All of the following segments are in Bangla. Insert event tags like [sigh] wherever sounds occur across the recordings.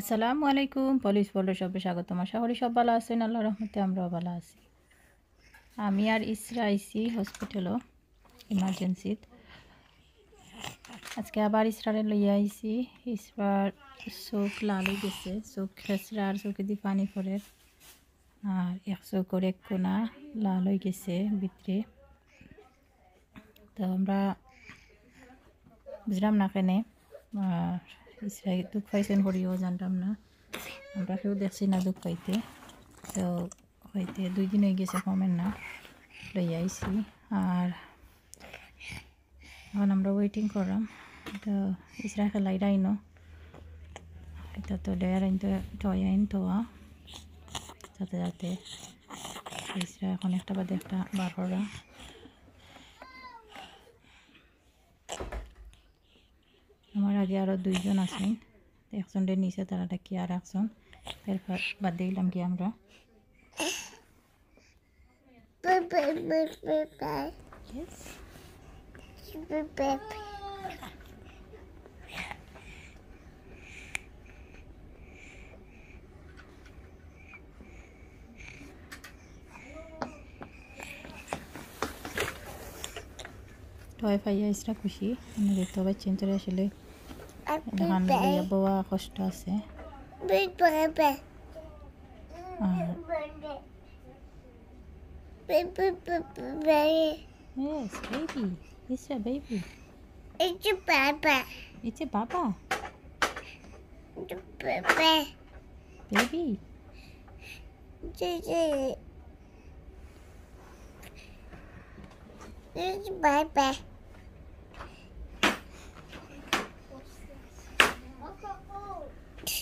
আসসালামু আলাইকুম, পুলিশ বলে সবে স্বাগতম। আশা করি সব ভালো আছেন, আল্লাহ রহমতে আমরাও ভালো আছি। আমি আর ইসরা আইসি হসপিটালও ইমার্জেন্সিত আজকে আবার ইসরারে লইয়া আইসি ইসরার চোখ লাল গেছে, চোখ খেসরা আর চোখে দিয়ে পানি পরে আর এক চোখের এক কোনা লাল হয়ে গেছে ভিতরে। তো আমরা বুঝলাম না কেনে, আর ইসরাই দুঃখ পাইছেন করিও জানতাম না। আমরা কেউ দেখছি না দুঃখ পাইতে। তো হইতে দুই দিন হয়ে গেছে কমেন না। লই আইসি আর এখন আমরা ওয়েটিং করলাম। তো ইসরা খেলাই রাইনো। এটা তো ডেয়ার আইন তো টয় আইন তোয়া যাতে যাতে ইসরা এখন একটা বাদে একটা বার করা আমার আগে আরও দুইজন আছেন। একজনের নিচে তারা ডাকি আর একজন। এরপর বাদ দিলাম কি আমরা। Yes. টয় পাইয়া ইসরা খুশি আমি দেখতে পাচ্ছি তোরে আসলে এখন লইয়া বওয়া কষ্ট আছে আর yes baby Ezra baby It's a papa. it's a baba It's a papa. baby This is. This is papa.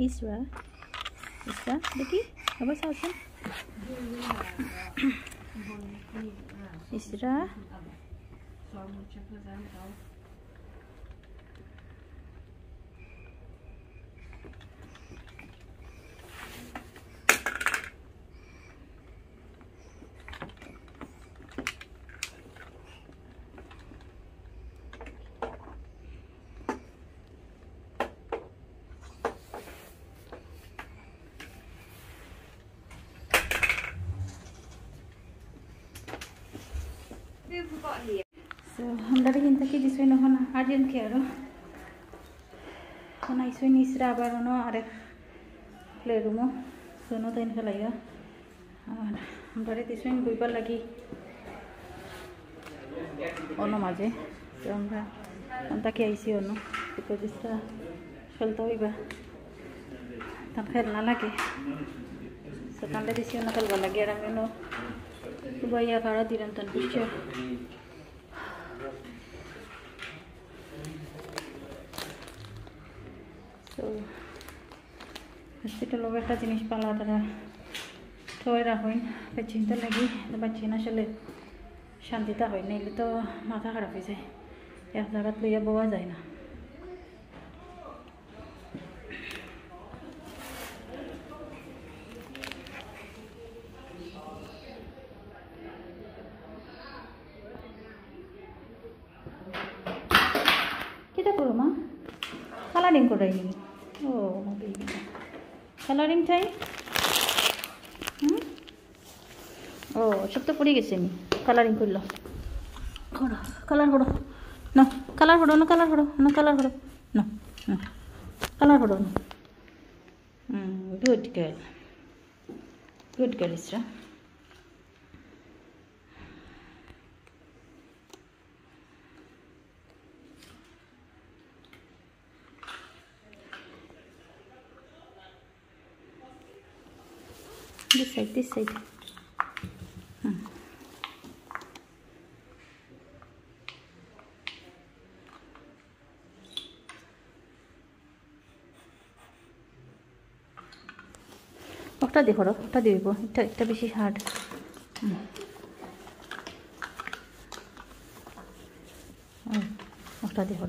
to bar. ইসরা ইসরা দেখি আবার কি দিছই নহয় না আর দিনকে আর বনাইছই নিছরা আবার ন আরে তাইন খেলাই আর লাগি অন মাঝে আমরা আমরা কি আইছি অন প্রতিষ্ঠা খেলতে হইবা তার খেল না লাগে সকালে দিছি খেলব লাগে আর আমি অন উবাইয়া ভাড়া দিলাম পিছিয়ে হসপিটালও একটা জিনিস পালা, তারা থয়ে রাখেন চিন্তা লাগি বা চিন আসলে শান্তিটা হয় নাইলে তো মাথা খারাপ হয়ে যায়। এক জায়গাত লইয়া বওয়া যায় না। ও সব তো পড়ে গেছে আমি কালারিং করল। হড়ো কালার করো না কালার করো না কালার করো না কালার করো না কালার করো না good girl good girl Isra this side, this side. ওটা দেখো ওটা দিব এটা একটা বেশি হার্ড ওটা দেখো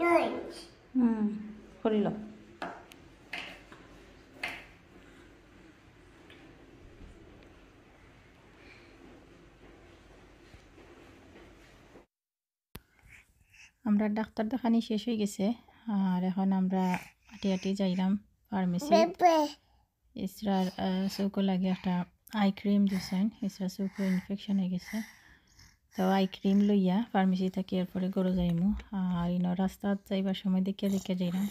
Noise. হুম করিল আমরা ডাক্তার দেখানি শেষ হয়ে গেছে। আর এখন আমরা হাঁটি হাঁটি যাইলাম ফার্মেসি. ইসরার চৌকো লাগে একটা আই ক্রিম দিছেন। ইসরা চৌকো ইনফেকশন হয়ে গেছে। তো আই ক্রিম লইয়া ফার্মেসি থাকি এরপরে গরু যাইমু। আর ইন রাস্তাত যাইবার সময় দেখে দেখে যাইলাম।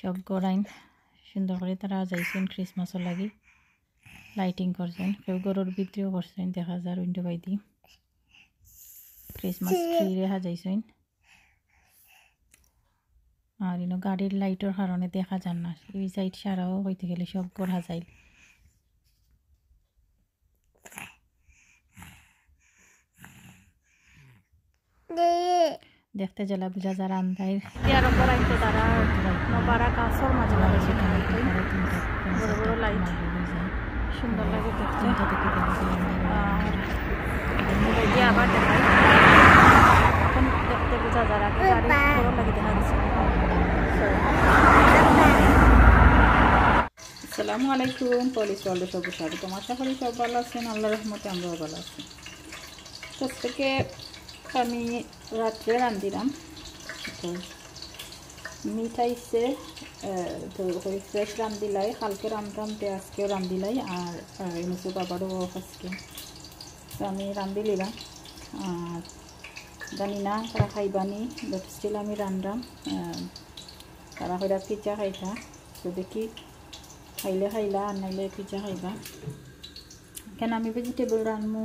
সব গড়াইন সুন্দর করে তারা যাইছেন ক্রিসমাসও লাগি। লাইটিং করছেন। কেউ গরুর বিক্রিও করছেন দেখা যায় window by the Christmas tree Rhea যাইছেন। আর ইনো গাড়ির লাইটের কারণে দেখা যান না এই সাইড সারাও হইতে গেলে সব করা যাই দেখতে জেলা বুঝা যারা আন্দাই ইয়ার উপর আইতে তারা নবারা গাছর মাঝে লাগাইছে বড় বড় লাইট সুন্দর লাগে দেখতে মোবাইলে আবার দেখাই এখন দেখতে বোঝা যারা গাড়ি লাগে দেখা যাচ্ছে আসসালামু আলাইকুম পলিশ ওয়ার্ল্ডে সব। স্বাগতম আশা করি সব ভালো আছেন আল্লাহ রহমতে আমরাও ভালো আছি। তো থেকে আমি রাত্রে রান্ধিলাম মিঠাইছে তো ফ্রেশ রান্ধিলাই কালকে রান্ধলাম তো আজকেও রান্ধিলাই আর এনেছো বাবারও আজকে। তো আমি রান্ধি নিলাম আর জানি না তারা খাইবানি স্টিল আমি রান্ধলাম তারা হয়তো পিজ্জা খাইতা তো দেখি খাইলে খাইলা আর নাইলে পিজ্জা খাইবা কেন আমি ভেজিটেবল রানমু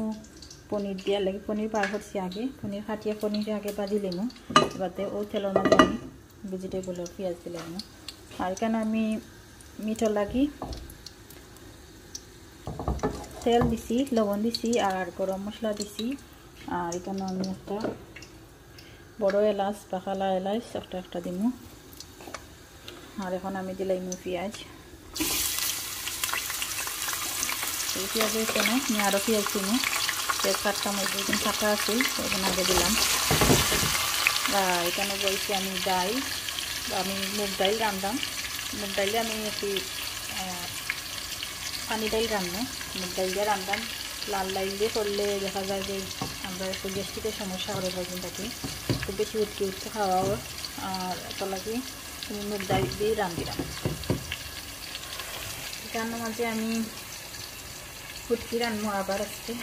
পনির দিয়া লাগে পনির পার করছি আগে পনির খাটিয়া পনির আগে বাজি লেমু এবারে ও তেলের মাঝে আমি ভেজিটেবলের পেঁয়াজ দিলাম আর কেন আমি মিঠো লাগি তেল দিছি লবণ দিছি আর গরম মশলা দিছি আর এখানে আমি একটা বড় এলাচ পাখালা এলাচ একটা একটা দিমু আর এখন আমি দিলাইমু পেঁয়াজ। এই পেঁয়াজ হয়েছে না আমি আরও পেঁয়াজ দিমু তেজপাতটা মধ্যে দিন ফাঁকা আছে এখন আগে দিলাম। এখানে বলছি আমি ডাল, আমি মুগ ডাল রান্ধাম মুগ ডালে আমি একটি পানি ডাল রান্না মুগ ডাল দিয়ে রান্ধাম লাল লাল দিয়ে করলে দেখা যায় যে আমরা একটু গ্যাস্ট্রিকের সমস্যা করে থাকি খুব বেশি উঠকে উঠতে খাওয়াও আর এত তুমি মুগ ডাল দিয়ে রান্ধিলাম রান্নার মাঝে আমি ফুটকি রান্না আবার আজকে।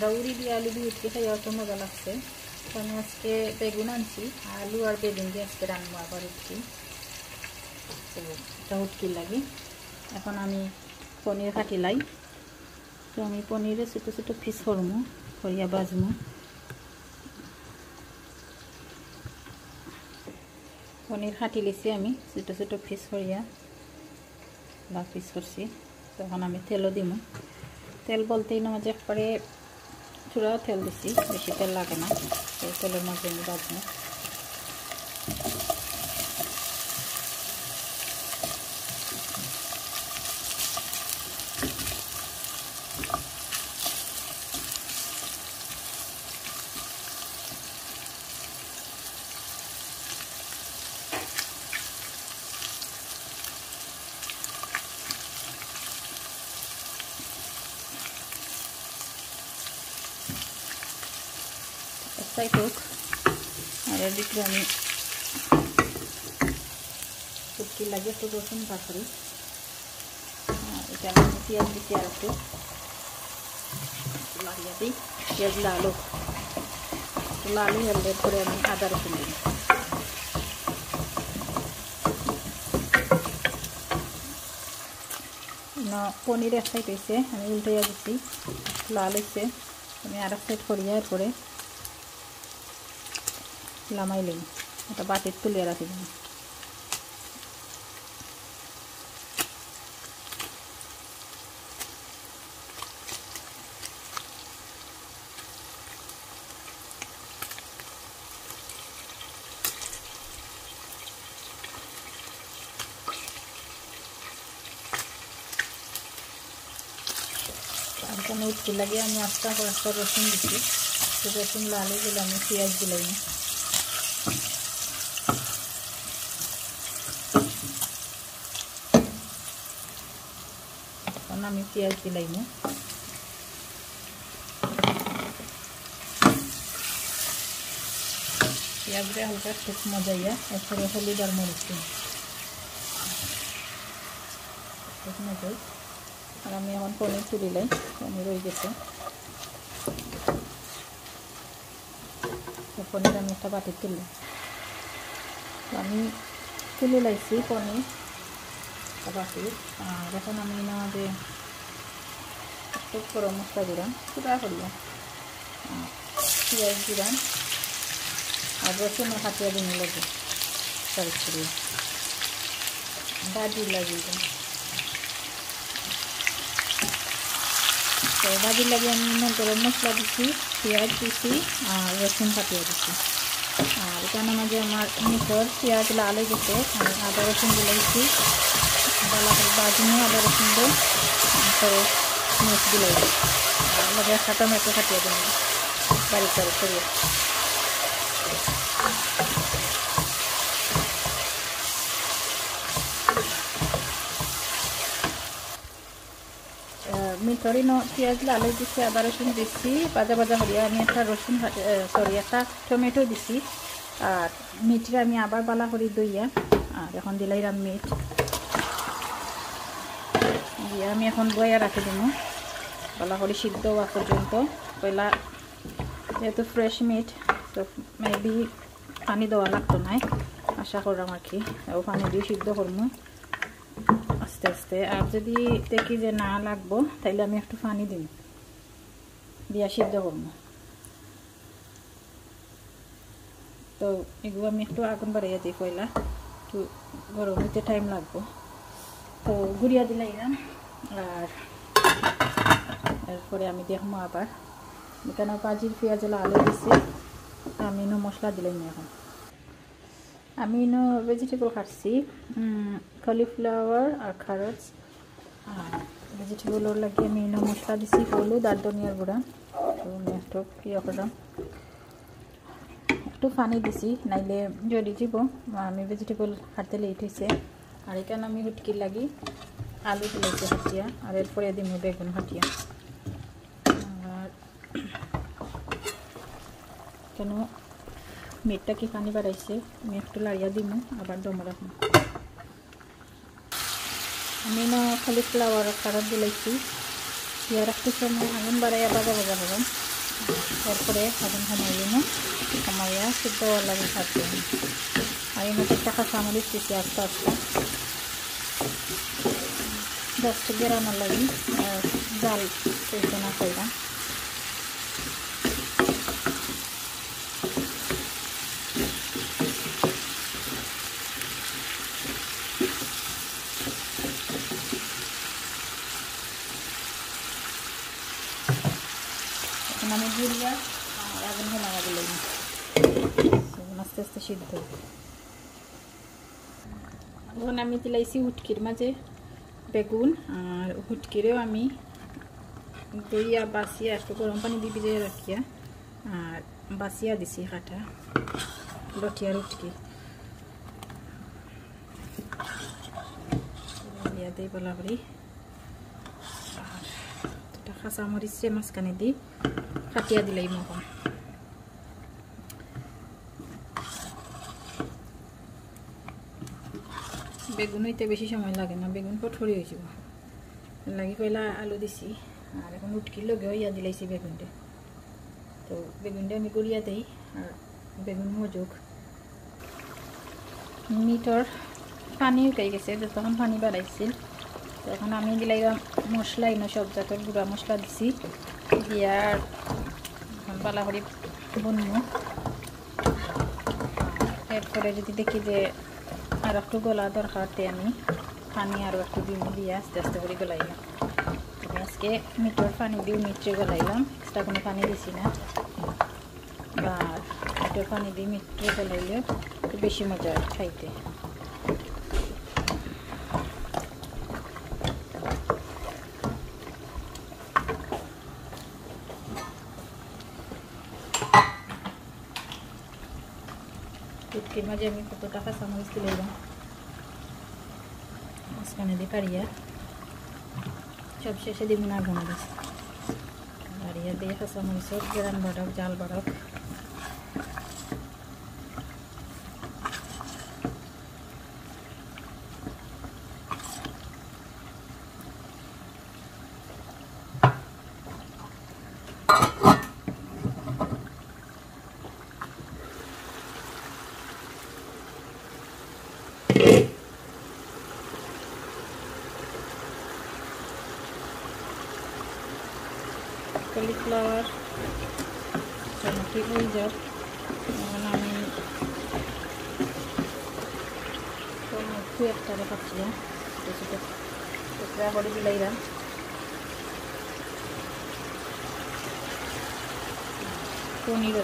দৌড়ি দিয়ে আলু দিয়ে উঠতে খাই অত মজা লাগছে। আমি আজকে বেগুন আনছি, আলু আর বেগুন দিয়ে আজকে রান্না আবার উঠছি তো এটা উঠকি লাগি। এখন আমি পনির কাটিলাই তো আমি পনিরে ছোটো ছোটো পিস করমু, করিয়া বাজমু। পনির খাটি লিছি আমি ছোটো ছোটো পিস করিয়া বা পিস করছি তখন আমি তেলও দিম। তেল বলতেই না মাঝে একবারে চূড়াও তেল দিছি বেশি তেল লাগে না। সেই তেলের মাঝে আমি বাজবো একটাই হোক। আর এদিকে আমি শুটকি লাগে একটু রসুন পাথরি এখানে আমি পেঁয়াজ দিচ্ছি আর একটু লাগিয়ে দিই। পেঁয়াজ লালু লালু হলে করে আমি আদা রসুন দিই। পনির এক সাইড হয়েছে আমি উল্টাইয়া দিচ্ছি লাল হয়েছে। আমি আর এক সাইড করিয়া এরপরে লামাই লইম এটা বাটিত তুলিয়ে রাখি দিম এখানে উঠতে লাগে আমি আস্তা একটা রসুন দিচ্ছি। রসুন লাল আমি পেঁয়াজ দিলাম। এখন আমি পেঁয়াজ দিলাইম পেঁয়াজ দিয়ে হালকা একটু মজাইয়া এরপরে হলুদ আর মরিচ আর আমি এখন পনির তুলিলাই পনির হয়ে গেছে। পনির আমি একটা বাটি তুললাম। আমি তুলে লাইছি পনির বাটি আর এখন আমি না যে একটু গরম মশলা দিলাম পুরা করলাম পেঁয়াজ দিলাম, আর রসুন হাতিয়া দিন লাগে করি বাজি লাগিয়ে দিলাম তো ভাজির লাগে আমি গরম মশলা দিছি। পেঁয়াজ দিছি আর রসুন কাটিয়ে দিছি। আর এখানে মাঝে আমার মিশর পেঁয়াজ লালে গেছে, আমি আদা রসুন দিলাইছি বালা বাজনি আদা রসুন দিয়ে তারপরে মিক্স দিলাই আর মাঝে একটা টমেটো কাটিয়ে দিলাম। বাড়ি করে করিয়ে। মিঠরি ন পেঁয়াজ লালু দিছি, আদা রসুন দিছি বাজা বাজা হরিয়া আমি একটা রসুন সরি একটা টমেটো দিছি। আর মিটরে আমি আবার বালা করি দইয়া। আর এখন দিলাইরাম মিট দিয়ে, আমি এখন বইয়া রাখি দিব বালা করে সিদ্ধ হওয়া পর্যন্ত পয়লা যেহেতু ফ্রেশ মিট তো মেবি পানি দেওয়া লাগতো নাই। আশা করলাম আর কি। পানি দিয়ে সিদ্ধ করব আস্তে আস্তে আর যদি দেখি যে না লাগবো, তাইলে আমি একটু পানি দিই। দিয়া সিদ্ধ করব। তো এগুলো আমি একটু আগুন বাড়াইয়া দিই পয়লা একটু গরম হইতে টাইম লাগবো। তো গুড়িয়া দিলাম আর এরপরে আমি দেখব আবার। এখানে পাজির পেঁয়াজ আলু দিছি আমি মশলা দিলাম এখন। আমি নো ভেজিটেবল কাটছি কলিফ্লাওয়ার আর খারচ আর ভেজিটেবলর লাগে আমি নো মশলা দিছি, হলুদ আর ধনিয়ার গুঁড়া। তো একটু ইয়ে করলাম একটু পানি দিছি, নাইলে জড়ি যাব আমি ভেজিটেবল কাটতে লেট হয়েছে আর এখানে আমি হুটকির লাগি, আলু তুলেছি হাটিয়া আর এরপরে দিম বেগুন হাটিয়া আর কেন মেটটা কি পানি বাড়াইছে? আমি একটু লাড়িয়া দিমু, আবার দম রাখব। আমি না খালি ফ্লাওয়ার খারাপ দিলাইছি। ইয়ার একটু সময় আগুন বাড়াইয়া বাজা বাজা হবেন তারপরে আগুন কমাইব কমাইয়া সিদ্ধ হওয়ার লাগে থাকবে আর এই মতো টাকা সামরিচ দিচ্ছি আস্তে আস্তে। দশটা গেরানোর লাগে জাল পেয়েছে না খাইলাম এখন আমি গুড়িয়া আর আগুন ঘনাগা দিলাম আস্তে আস্তে সিদ্ধ এখন আমি দিলাইছি উটকির মাঝে বেগুন আর হুটকিরেও আমি দইয়া বাসিয়া একটু গরম পানি দিয়ে ভিজিয়ে রাখিয়া আর বাসিয়া দিছি কাটা লটিয়ার উটকি দিই বলা করি আর দুটা কাঁচা মরিচে মাঝখানে দিই কাটিয়া দিলাই মকন বেগুন হইতে বেশি সময় লাগে না, বেগুন পঠরি হয়ে যাব। লাগি পয়লা আলু দিছি, আর এখন উটকির লগে ইয়া দিলাইছি বেগুনটা। তো বেগুনটা আমি গড়িয়া দিই, আর বেগুন মজুক। মিটর পানি উঠাই গেছে, যতক্ষণ পানি বাড়াইছিল তো এখন আমি দিলাই মশলা ইনো সব জাতের গুঁড়া মশলা দিছি। দিয়ার পালা করে বনবো। এরপরে যদি দেখি যে আর একটু গলা দরকারতে আমি পানি আরও একটু ডিম দিয়ে আস্তে আস্তে করে গলাইলাম। আমি আজকে মিটর পানি দিয়ে মিটরে গলাইলাম এক্সট্রা কোনো পানি দিছি না। বা মিটর পানি দিয়ে মিটরে গলাইলে একটু বেশি মজা খাইতে। চুটকির মাঝে আমি কত টাকা চামচ দিলাম মাঝখানে দিয়ে কারিয়া সব শেষে দিব না দিস কারিয়া দিয়ে কাঁচামরিচ হোক গেরান বাড়ক জাল বাড়ক কলিফ্লাওয়ার মোটামুটি হয়ে যাক এখন আমি টমেটো একটারে কাটছিলাম ছোটো ছোটো টুকরা করে বিলাইলাম পনিরও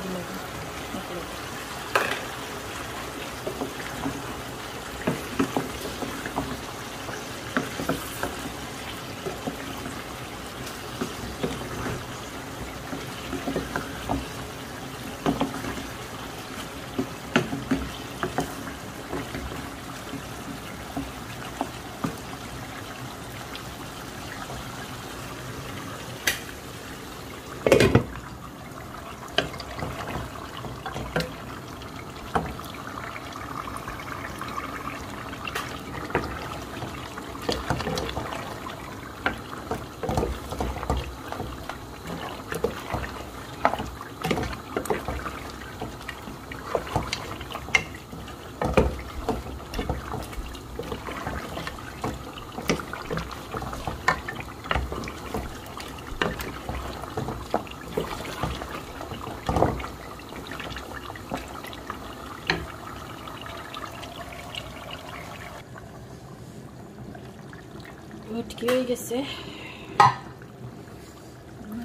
হয়ে গেছে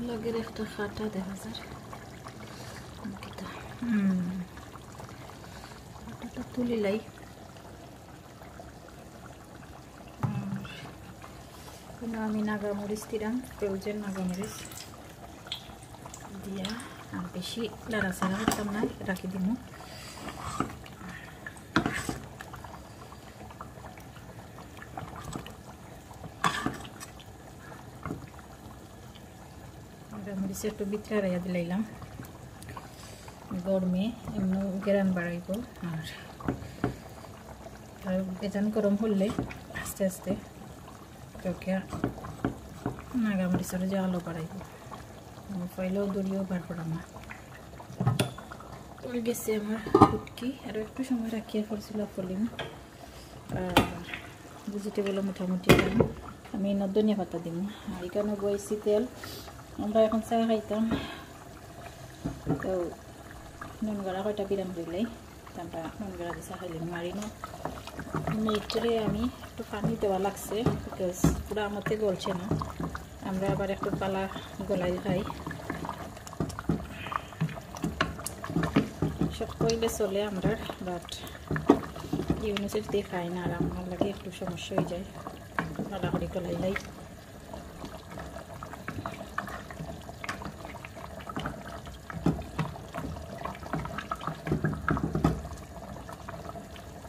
লগের একটা খাটা দেখা যায় হুম কোনো আমি নাগামরিচ দিলাম প্রয়োজন নাগামরিচ দিয়া আর বেশি লাড়াচাড়া করতাম না রাখি দিব মরিচ একটু বিতরা রাইয়া দিলাইলাম। গরমে এমনি গেরান বাড়াইব আর বেজান গরম হলে আস্তে আস্তে তোকে মরিচের জালও বাড়াইব। পাইলেও দড়িও বার করা না ওই গেছে আমার ফুটকি আর একটু সময় রাখিয়া করছিল কলিম আর ভেজিটেবলও মোটামুটি আমি নদনিয়া পাতা দিম। এখানে বইছি তেল। আমরা এখন চা খাইতাম। তো নুন গড়া কয়টা বিরাম দিলাই তারপর নুন গড়া দিয়ে চা খাইলাম মারি না। মিটরে আমি একটু পানি দেওয়া লাগছে বিকজ পুরো আমাতে গলছে না। আমরা আবার একটু পালা গলাই খাই। সব কইলে চলে আমরা বাট ইউনিভার্সিটি খাই না আর আমার লাগে একটু সমস্যা হয়ে যায়। পালা করে গলাই লাই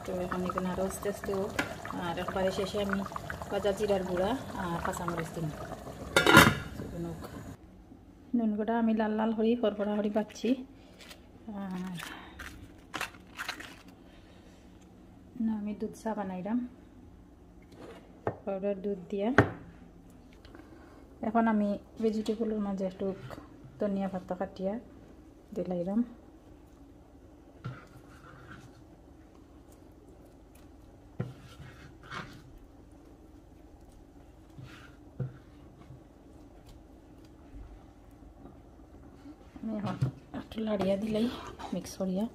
তো এখন এখানে আরও আস্তে আস্তে হোক আর একবারে শেষে আমি ভাজা জিরার গুঁড়া আর কাঁচামরিচ দিন নুন গুঁড়া আমি লাল লাল হরি, ফরফরা হরি পাচ্ছি। না, আমি দুধ চা বানাইলাম। পাউডার দুধ দিয়া। এখন আমি ভেজিটেবলের মাঝে একটু ধনিয়া পাতা কাটিয়া দিলাইলাম। नड़िया की लई मिक्स हो रही है।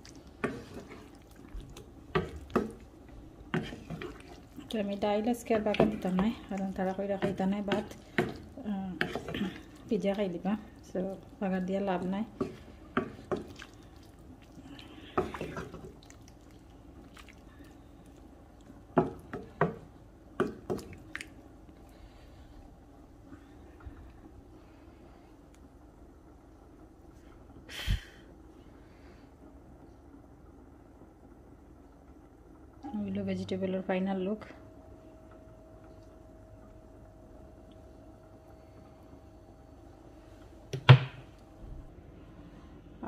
तो अभी दाइल आजकल बाका दी ना कारण तारा कोई रखा दी ना बात। [clears throat] पिज्जा खाई दीबा सो बाका दिया लाभ ना হইল ভেজিটেবলের ফাইনাল লুক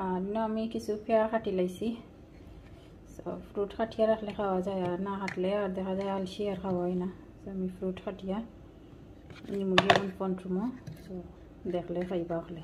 আর না আমি কিছু পেয়ারা কাটি লাইছি ফ্রুট কাটিয়া রাখলে খাওয়া যায় আর না কাটলে আর দেখা যায় আলসি আর খাওয়া হয় না আমি ফ্রুট কাটিয়া নিমুগিয়ে ফোন টুমো দেখলে খাইবা হলে